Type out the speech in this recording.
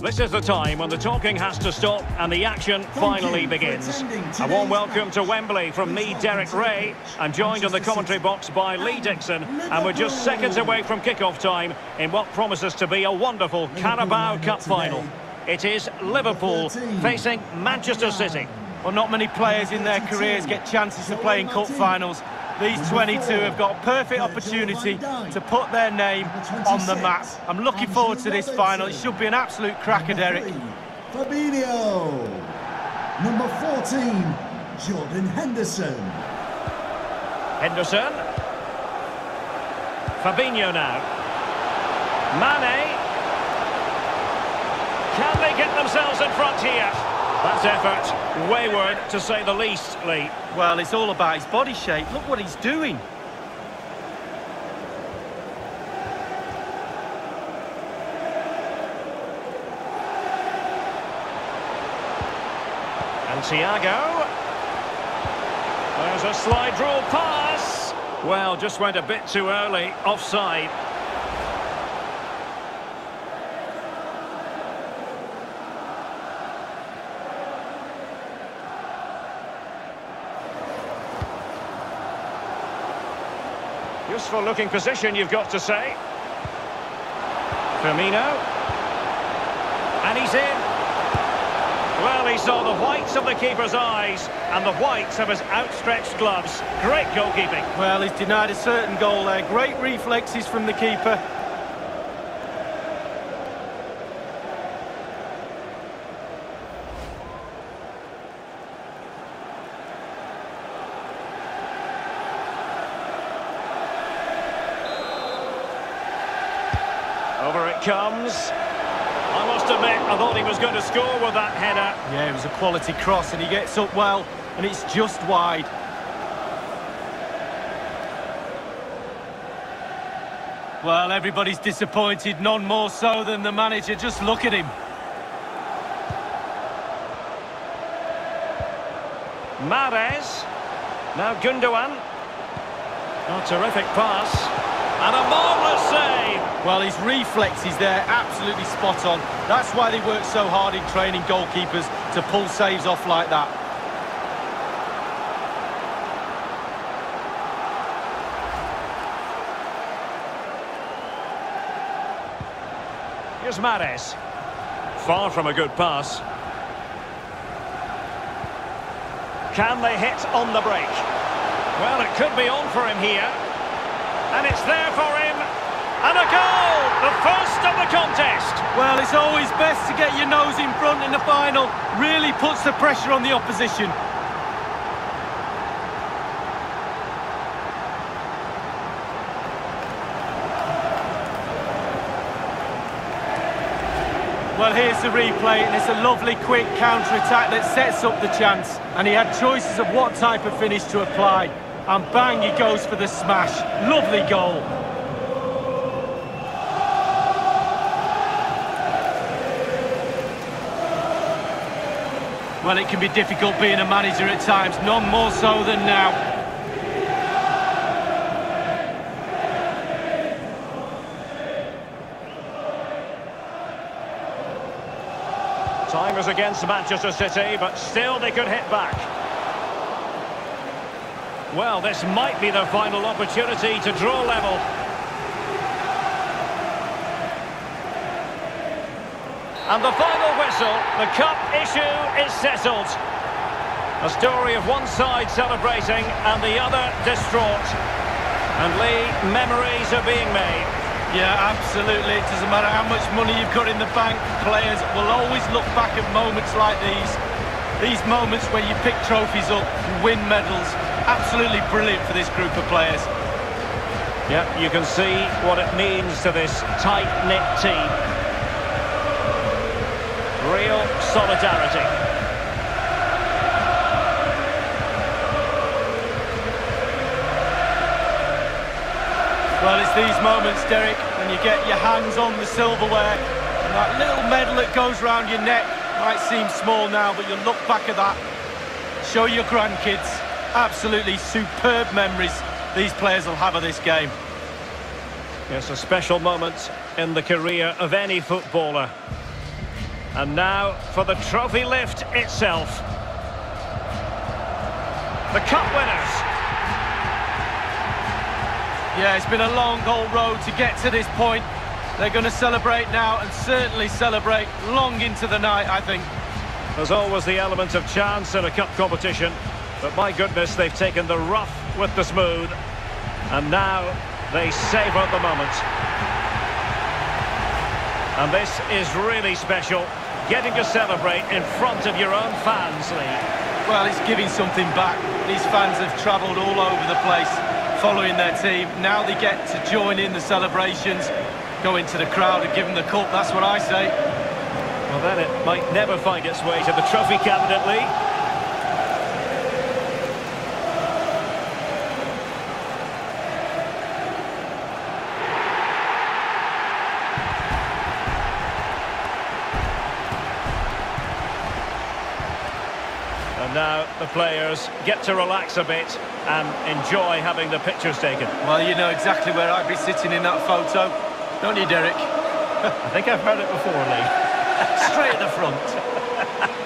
This is the time when the talking has to stop and the action finally begins. A warm welcome to Wembley from me, Derek Ray. I'm joined in the commentary box by Lee Dixon, and we're just seconds away from kick-off time in what promises to be a wonderful Carabao Cup final. It is Liverpool facing Manchester City. Well, not many players in their careers get chances to play in cup finals. These 22 have got a perfect opportunity to put their name on the map. I'm looking forward to this final. It should be an absolute cracker, Derek. Fabinho. Number 14, Jordan Henderson. Henderson. Fabinho now. Mane. Can they get themselves in front here? That effort, wayward to say the least, Lee. Well, it's all about his body shape. Look what he's doing. And Thiago. There's a slide rule pass. Well, just went a bit too early. Offside. Useful looking position, you've got to say. Firmino. And he's in. Well, he saw the whites of the keeper's eyes and the whites of his outstretched gloves. Great goalkeeping. Well, he's denied a certain goal there. Great reflexes from the keeper. Over it comes. I must admit, I thought he was going to score with that header. Yeah, it was a quality cross, and he gets up well, and it's just wide. Well, everybody's disappointed, none more so than the manager. Just look at him. Mahrez. Now Gundogan. Oh, terrific pass. And a marvellous save. Well, his reflexes there, absolutely spot on. That's why they work so hard in training goalkeepers to pull saves off like that. Here's Mahrez. Far from a good pass. Can they hit on the break? Well, it could be on for him here. And it's there for him. And a goal! The first of the contest. Well, it's always best to get your nose in front in the final. Really puts the pressure on the opposition. Well, here's the replay, and it's a lovely quick counter-attack that sets up the chance. And he had choices of what type of finish to apply. And bang, he goes for the smash. Lovely goal. Well, it can be difficult being a manager at times, none more so than now. Time is against Manchester City, but still they could hit back. Well, this might be their final opportunity to draw level. And the final whistle, the cup issue is settled. A story of one side celebrating and the other distraught. And Lee, memories are being made. Yeah, absolutely. It doesn't matter how much money you've got in the bank. Players will always look back at moments like these. These moments where you pick trophies up, win medals. Absolutely brilliant for this group of players. Yeah, you can see what it means to this tight-knit team. Real solidarity. Well, it's these moments, Derek, when you get your hands on the silverware and that little medal that goes round your neck might seem small now, but you'll look back at that, show your grandkids, absolutely superb memories these players will have of this game. It's a special moment in the career of any footballer. And now for the trophy lift itself. The cup winners. Yeah, it's been a long old road to get to this point. They're going to celebrate now and certainly celebrate long into the night, I think. There's always the element of chance in a cup competition, but my goodness, they've taken the rough with the smooth, and now they savour the moment. And this is really special, getting to celebrate in front of your own fans, Lee. Well, it's giving something back. These fans have travelled all over the place following their team. Now they get to join in the celebrations, go into the crowd and give them the cup, that's what I say. Well, then it might never find its way to the trophy cabinet, Lee. Now the players get to relax a bit and enjoy having the pictures taken. Well, you know exactly where I'd be sitting in that photo, don't you, Derek? I think I've heard it before, Lee. Straight at the front.